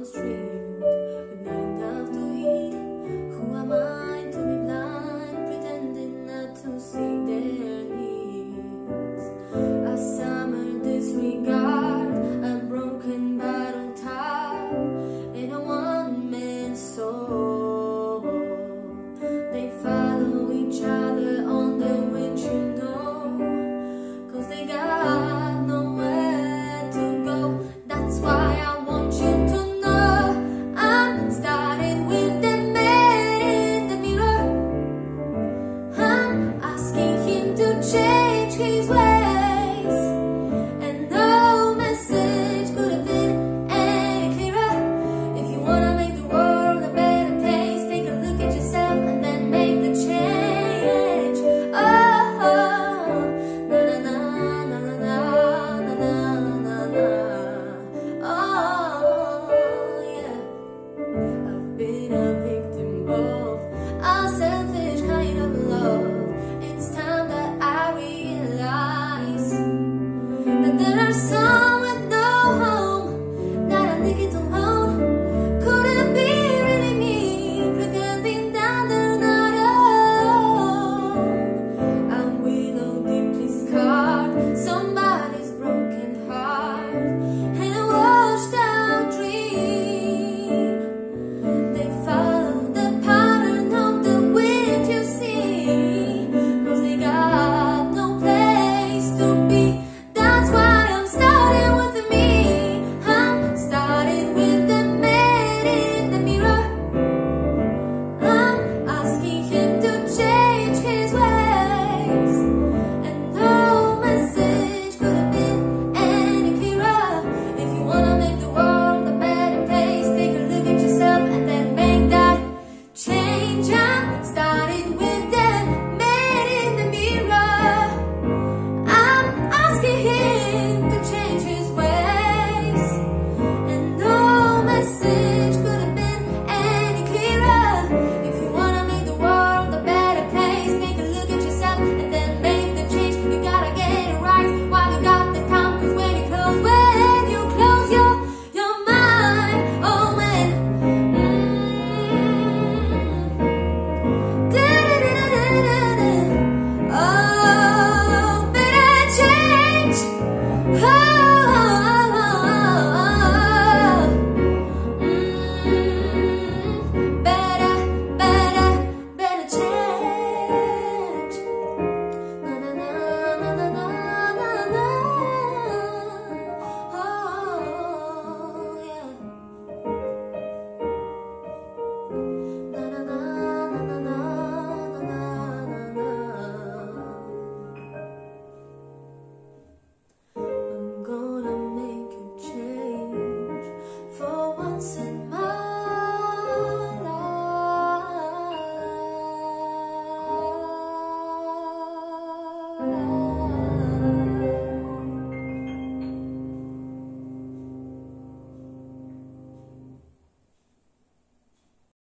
anos de She's wearing.